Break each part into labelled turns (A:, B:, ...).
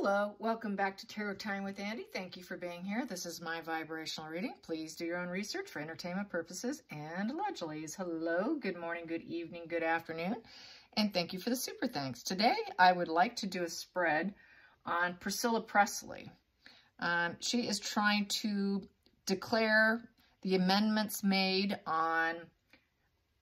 A: Hello, welcome back to Tarot Time with Andie. Thank you for being here. This is my vibrational reading. Please do your own research for entertainment purposes and allegedly. Hello, good morning, good evening, good afternoon, and thank you for the super thanks. Today, I would like to do a spread on Priscilla Presley. Um, she is trying to declare the amendments made on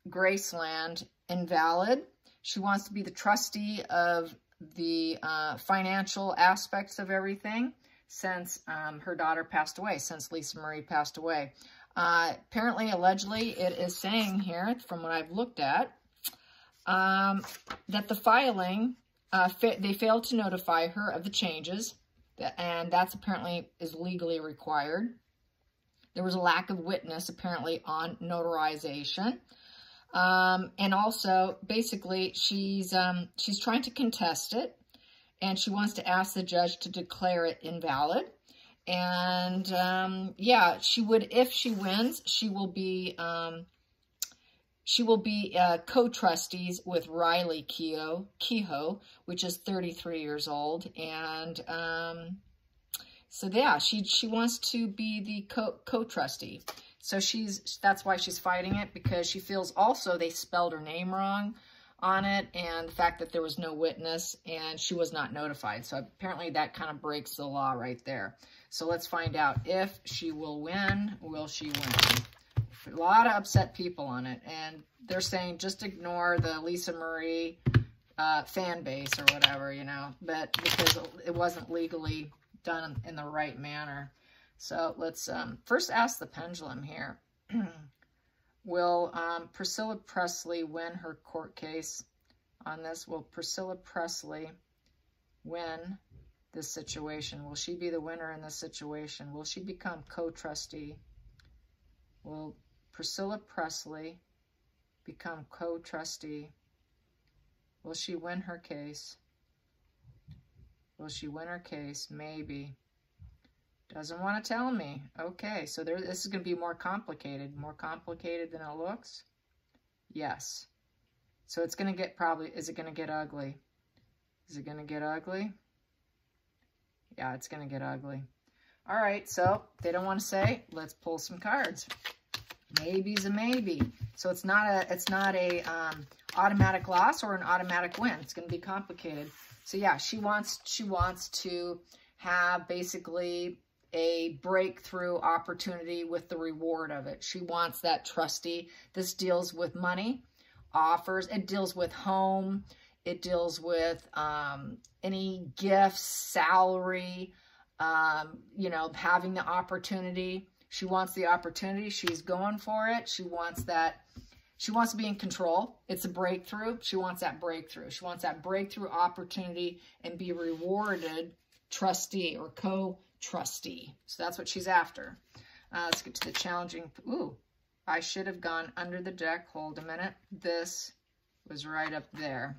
A: Graceland invalid. She wants to be the trustee of the uh, financial aspects of everything since um, her daughter passed away, since Lisa Marie passed away. Uh, apparently, allegedly, it is saying here, from what I've looked at, um, that the filing, uh, fa they failed to notify her of the changes, and that's apparently is legally required. There was a lack of witness, apparently, on notarization. Um, and also, basically, she's um, she's trying to contest it, and she wants to ask the judge to declare it invalid. And um, yeah, she would if she wins, she will be um, she will be uh, co-trustees with Riley Keough, Kehoe, which is 33 years old, and um, so yeah, she she wants to be the co co-trustee. So she's that's why she's fighting it because she feels also they spelled her name wrong on it and the fact that there was no witness and she was not notified. So apparently that kind of breaks the law right there. So let's find out if she will win. Will she win? A lot of upset people on it. And they're saying just ignore the Lisa Marie uh, fan base or whatever, you know. But because it wasn't legally done in the right manner. So let's um, first ask the pendulum here. Will um, Priscilla Presley win her court case on this? Will Priscilla Presley win this situation? Will she be the winner in this situation? Will she become co-trustee? Will Priscilla Presley become co-trustee? Will she win her case? Will she win her case? Maybe. Doesn't want to tell me. Okay, so there, this is going to be more complicated. More complicated than it looks? Yes. So it's going to get probably, is it going to get ugly? Is it going to get ugly? Yeah, it's going to get ugly. All right, so they don't want to say, let's pull some cards. Maybe's a maybe. So it's not a it's not a um, automatic loss or an automatic win. It's going to be complicated. So yeah, she wants she wants to have basically a breakthrough opportunity with the reward of it. She wants that trustee. This deals with money, offers. It deals with home. It deals with um, any gifts, salary, um, you know, having the opportunity. She wants the opportunity. She's going for it. She wants that. She wants to be in control. It's a breakthrough. She wants that breakthrough. She wants that breakthrough opportunity and be rewarded trustee or co trustee. So that's what she's after. Uh, let's get to the challenging. Ooh, I should have gone under the deck. Hold a minute. This was right up there.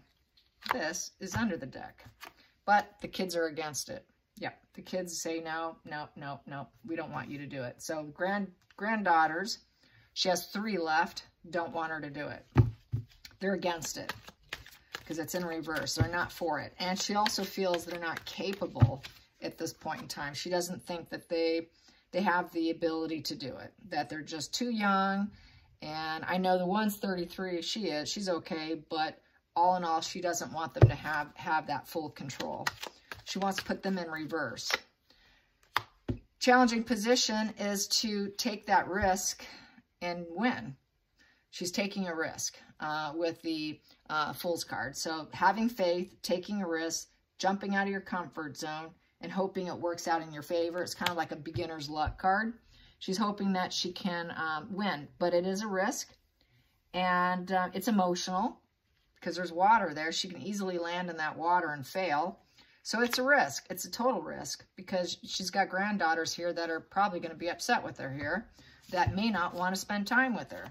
A: This is under the deck. But the kids are against it. Yeah, the kids say no, no, no, no. We don't want you to do it. So grand granddaughters, she has three left, don't want her to do it. They're against it because it's in reverse. They're not for it. And she also feels they're not capable at this point in time. She doesn't think that they they have the ability to do it, that they're just too young. And I know the one's 33, she is, she's okay, but all in all, she doesn't want them to have, have that full control. She wants to put them in reverse. Challenging position is to take that risk and win. She's taking a risk uh, with the uh, Fool's card. So having faith, taking a risk, jumping out of your comfort zone, and hoping it works out in your favor. It's kind of like a beginner's luck card. She's hoping that she can um, win, but it is a risk, and uh, it's emotional because there's water there. She can easily land in that water and fail. So it's a risk. It's a total risk because she's got granddaughters here that are probably going to be upset with her here that may not want to spend time with her.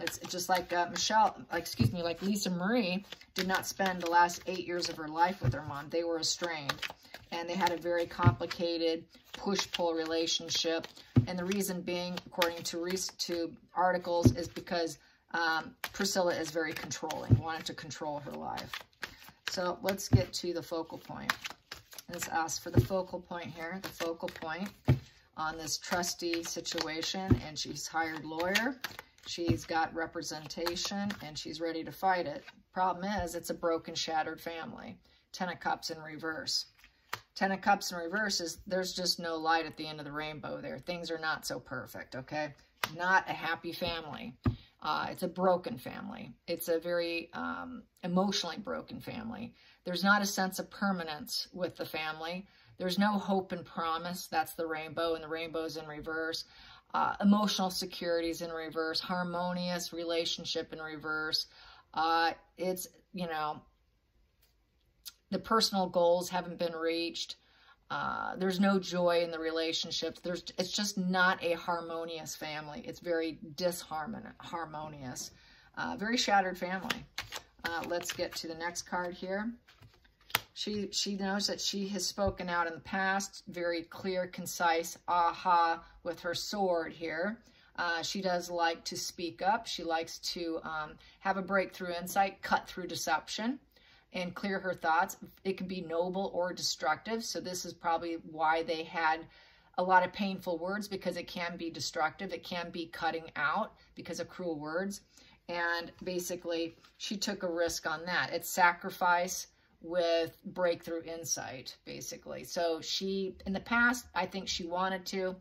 A: It's just like uh, Michelle, like, excuse me, like Lisa Marie did not spend the last eight years of her life with her mom. They were estranged and they had a very complicated push-pull relationship. And the reason being, according to, to articles, is because um, Priscilla is very controlling, wanted to control her life. So let's get to the focal point. Let's ask for the focal point here, the focal point on this trustee situation, and she's hired lawyer. She's got representation, and she's ready to fight it. Problem is, it's a broken, shattered family. Ten of Cups in reverse. Ten of Cups in reverse is there's just no light at the end of the rainbow there. Things are not so perfect, okay? Not a happy family. Uh, it's a broken family. It's a very um, emotionally broken family. There's not a sense of permanence with the family. There's no hope and promise. That's the rainbow, and the rainbow's in reverse. Uh, emotional security is in reverse. Harmonious relationship in reverse. Uh, it's, you know, the personal goals haven't been reached. Uh, there's no joy in the relationships. There's, it's just not a harmonious family. It's very disharmonious. Uh, very shattered family. Uh, let's get to the next card here. She, she knows that she has spoken out in the past, very clear, concise, aha, with her sword here. Uh, she does like to speak up. She likes to um, have a breakthrough insight, cut through deception and clear her thoughts. It can be noble or destructive. So this is probably why they had a lot of painful words because it can be destructive. It can be cutting out because of cruel words. And basically, she took a risk on that. It's sacrifice with breakthrough insight, basically. So she, in the past, I think she wanted to,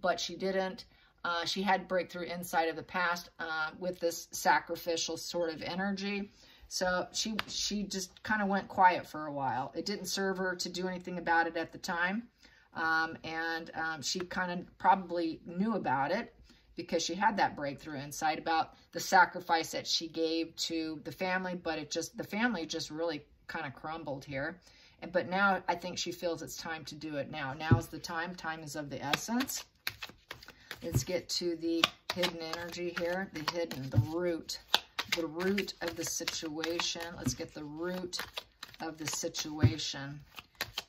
A: but she didn't. Uh, she had breakthrough insight of the past uh, with this sacrificial sort of energy. So she she just kind of went quiet for a while. It didn't serve her to do anything about it at the time. Um, and um, she kind of probably knew about it because she had that breakthrough insight about the sacrifice that she gave to the family, but it just the family just really kind of crumbled here. And, but now I think she feels it's time to do it now. Now is the time. Time is of the essence. Let's get to the hidden energy here, the hidden, the root the root of the situation. Let's get the root of the situation.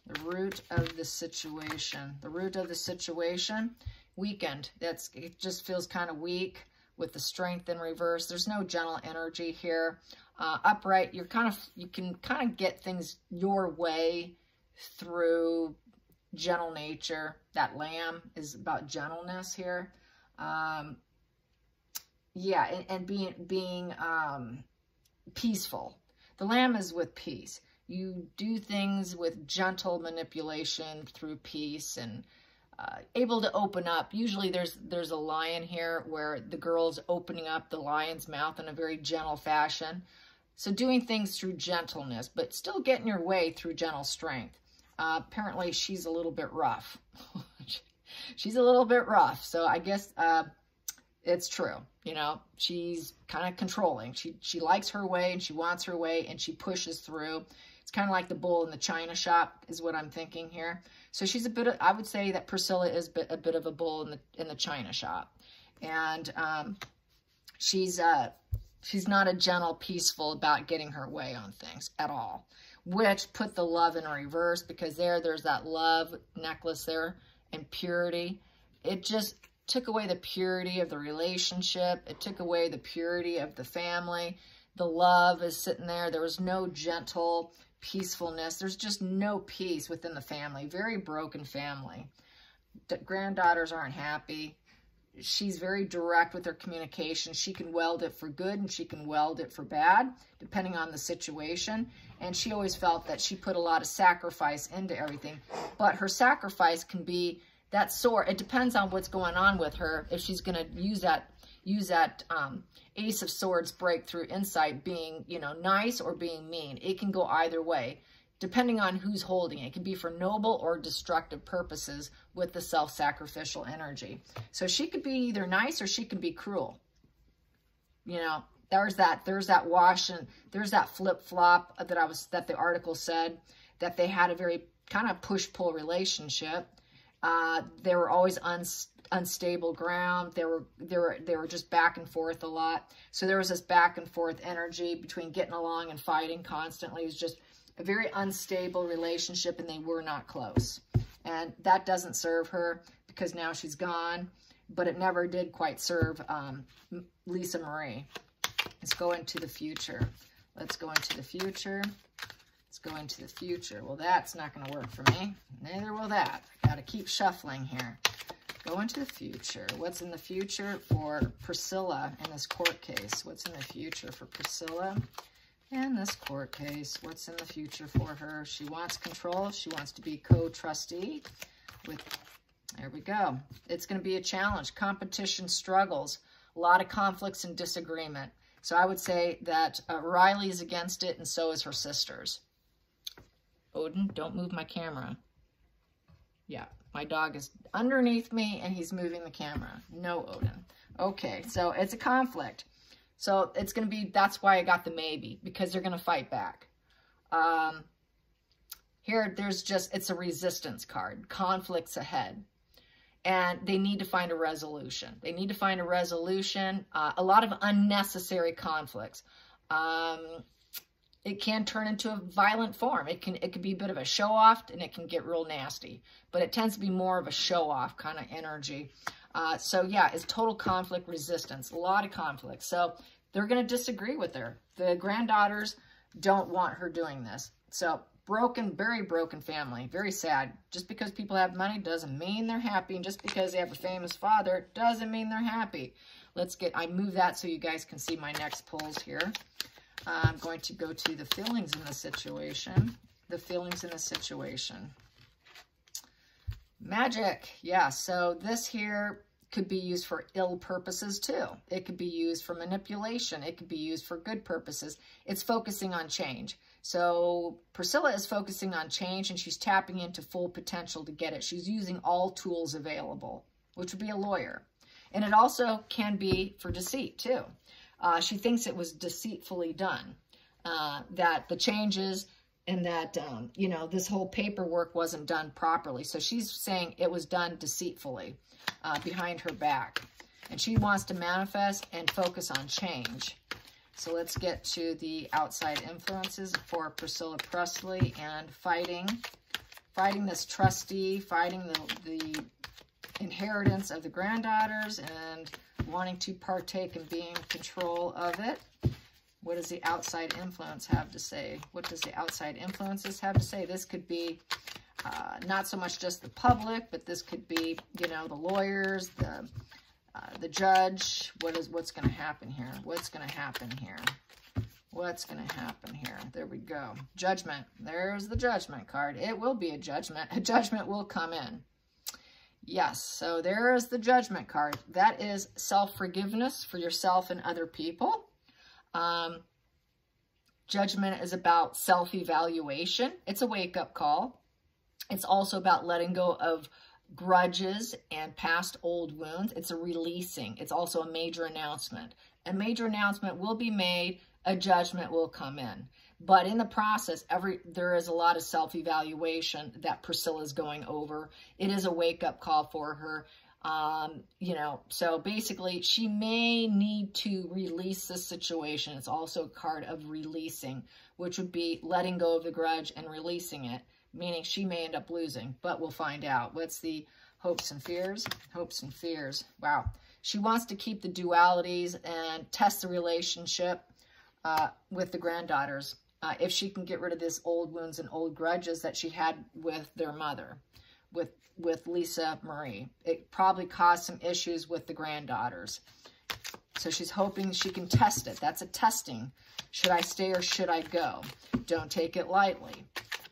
A: The root of the situation. The root of the situation, weakened. That's It just feels kind of weak with the strength in reverse. There's no gentle energy here. Uh, upright, you're kind of, you can kind of get things your way through gentle nature. That lamb is about gentleness here. Um, yeah, and, and being being um, peaceful. The lamb is with peace. You do things with gentle manipulation through peace and uh, able to open up. Usually there's there's a lion here where the girl's opening up the lion's mouth in a very gentle fashion. So doing things through gentleness, but still getting your way through gentle strength. Uh, apparently she's a little bit rough. she's a little bit rough. So I guess uh, it's true. You know, she's kind of controlling. She she likes her way and she wants her way and she pushes through. It's kind of like the bull in the china shop is what I'm thinking here. So she's a bit of, I would say that Priscilla is a bit of a bull in the in the china shop. And um, she's uh she's not a gentle, peaceful about getting her way on things at all. Which put the love in reverse because there there's that love necklace there and purity. It just took away the purity of the relationship. It took away the purity of the family. The love is sitting there. There was no gentle peacefulness. There's just no peace within the family. Very broken family. Granddaughters aren't happy. She's very direct with her communication. She can weld it for good and she can weld it for bad, depending on the situation. And she always felt that she put a lot of sacrifice into everything. But her sacrifice can be that sword, it depends on what's going on with her, if she's going to use that, use that um, Ace of Swords breakthrough insight being, you know, nice or being mean. It can go either way, depending on who's holding it. It can be for noble or destructive purposes with the self-sacrificial energy. So she could be either nice or she can be cruel. You know, there's that, there's that wash and there's that flip-flop that I was, that the article said that they had a very kind of push-pull relationship uh, they were always un unstable ground. They were they were they were just back and forth a lot. So there was this back and forth energy between getting along and fighting constantly. It was just a very unstable relationship, and they were not close. And that doesn't serve her because now she's gone. But it never did quite serve um, Lisa Marie. Let's go into the future. Let's go into the future. Let's go into the future. Well, that's not going to work for me. Neither will that. Got to keep shuffling here. Go into the future. What's in the future for Priscilla in this court case? What's in the future for Priscilla in this court case? What's in the future for her? She wants control. She wants to be co-trustee with, there we go. It's going to be a challenge. Competition struggles. A lot of conflicts and disagreement. So I would say that uh, Riley's against it and so is her sisters. Odin, don't move my camera. Yeah, my dog is underneath me and he's moving the camera. No, Odin. Okay, so it's a conflict. So it's going to be, that's why I got the maybe, because they're going to fight back. Um, here, there's just, it's a resistance card. Conflicts ahead. And they need to find a resolution. They need to find a resolution. Uh, a lot of unnecessary conflicts. Um, it can turn into a violent form. It can it could be a bit of a show off and it can get real nasty. But it tends to be more of a show off kind of energy. Uh, so yeah, it's total conflict resistance. A lot of conflict. So they're going to disagree with her. The granddaughters don't want her doing this. So broken, very broken family. Very sad. Just because people have money doesn't mean they're happy. And just because they have a famous father doesn't mean they're happy. Let's get, I move that so you guys can see my next pulls here. I'm going to go to the feelings in the situation. The feelings in the situation. Magic. Yeah, so this here could be used for ill purposes too. It could be used for manipulation. It could be used for good purposes. It's focusing on change. So Priscilla is focusing on change and she's tapping into full potential to get it. She's using all tools available, which would be a lawyer. And it also can be for deceit too. Uh, she thinks it was deceitfully done, uh, that the changes and that, um, you know, this whole paperwork wasn't done properly. So she's saying it was done deceitfully uh, behind her back. And she wants to manifest and focus on change. So let's get to the outside influences for Priscilla Presley and fighting, fighting this trustee, fighting the, the inheritance of the granddaughters and wanting to partake and being in control of it. What does the outside influence have to say? What does the outside influences have to say? This could be uh, not so much just the public, but this could be, you know, the lawyers, the uh, the judge. What is what's going to happen here? What's going to happen here? What's going to happen here? There we go. Judgment. There's the judgment card. It will be a judgment. A judgment will come in. Yes, so there is the judgment card. That is self-forgiveness for yourself and other people. Um, judgment is about self-evaluation. It's a wake-up call. It's also about letting go of grudges and past old wounds. It's a releasing. It's also a major announcement. A major announcement will be made. A judgment will come in. But in the process, every there is a lot of self-evaluation that Priscilla is going over. It is a wake-up call for her. Um, you know, so basically she may need to release the situation. It's also a card of releasing, which would be letting go of the grudge and releasing it, meaning she may end up losing, but we'll find out. What's the hopes and fears? Hopes and fears. Wow. She wants to keep the dualities and test the relationship uh, with the granddaughters uh, if she can get rid of this old wounds and old grudges that she had with their mother, with, with Lisa Marie. It probably caused some issues with the granddaughters. So she's hoping she can test it. That's a testing. Should I stay or should I go? Don't take it lightly.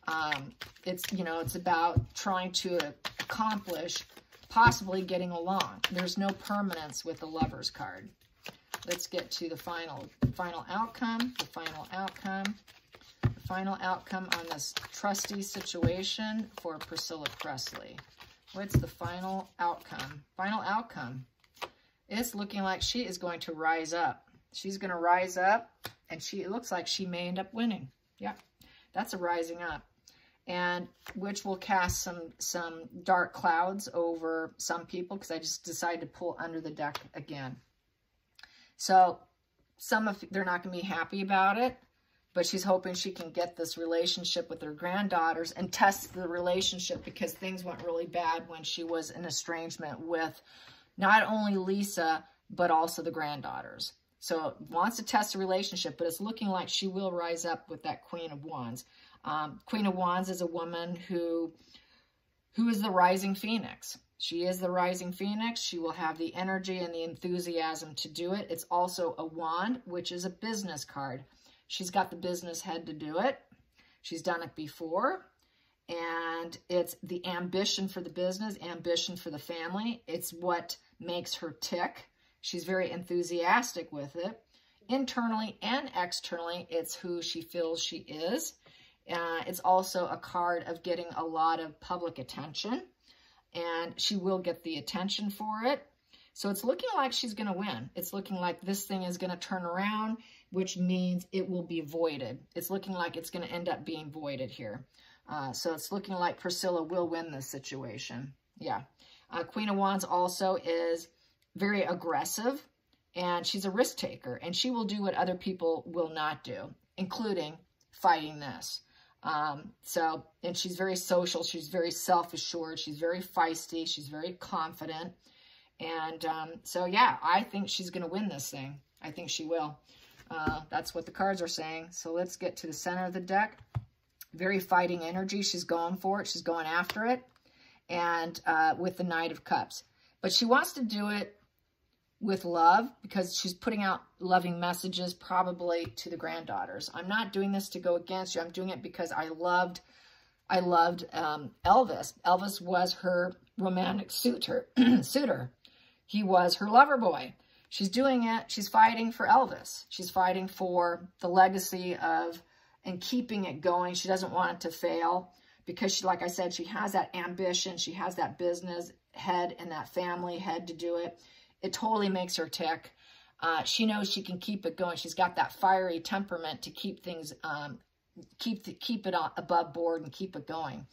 A: Um, it's, you know, it's about trying to accomplish possibly getting along. There's no permanence with the lover's card. Let's get to the final, final outcome. The final outcome. Final outcome on this trustee situation for Priscilla Presley. What's the final outcome? Final outcome. It's looking like she is going to rise up. She's going to rise up, and she it looks like she may end up winning. Yeah, that's a rising up and which will cast some some dark clouds over some people because I just decided to pull under the deck again. So some of they're not going to be happy about it, but she's hoping she can get this relationship with her granddaughters and test the relationship because things went really bad when she was in estrangement with not only Lisa, but also the granddaughters. So wants to test the relationship, but it's looking like she will rise up with that Queen of Wands. Um, Queen of Wands is a woman who, who is the rising phoenix. She is the rising phoenix. She will have the energy and the enthusiasm to do it. It's also a wand, which is a business card. She's got the business head to do it. She's done it before. And it's the ambition for the business, ambition for the family. It's what makes her tick. She's very enthusiastic with it. Internally and externally, it's who she feels she is. Uh, it's also a card of getting a lot of public attention and she will get the attention for it. So it's looking like she's going to win. It's looking like this thing is going to turn around, which means it will be voided. It's looking like it's going to end up being voided here. Uh, so it's looking like Priscilla will win this situation. Yeah. Uh, Queen of Wands also is very aggressive, and she's a risk taker, and she will do what other people will not do, including fighting this. Um, so, and she's very social. She's very self-assured. She's very feisty. She's very confident. And um, so, yeah, I think she's going to win this thing. I think she will. Uh, that's what the cards are saying. So let's get to the center of the deck. Very fighting energy. She's going for it. She's going after it. And uh, with the Knight of Cups. But she wants to do it with love because she's putting out loving messages probably to the granddaughters. I'm not doing this to go against you. I'm doing it because I loved I loved um, Elvis. Elvis was her romantic suitor. suitor. He was her lover boy. She's doing it. She's fighting for Elvis. She's fighting for the legacy of and keeping it going. She doesn't want it to fail because, she, like I said, she has that ambition. She has that business head and that family head to do it. It totally makes her tick. Uh, she knows she can keep it going. She's got that fiery temperament to keep things, um, keep the, keep it above board and keep it going.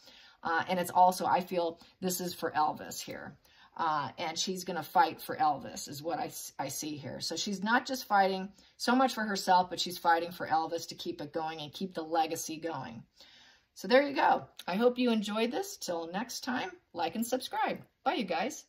A: Uh, and it's also, I feel this is for Elvis here. Uh, and she's going to fight for Elvis is what I, I see here. So she's not just fighting so much for herself, but she's fighting for Elvis to keep it going and keep the legacy going. So there you go. I hope you enjoyed this. Till next time, like and subscribe. Bye, you guys.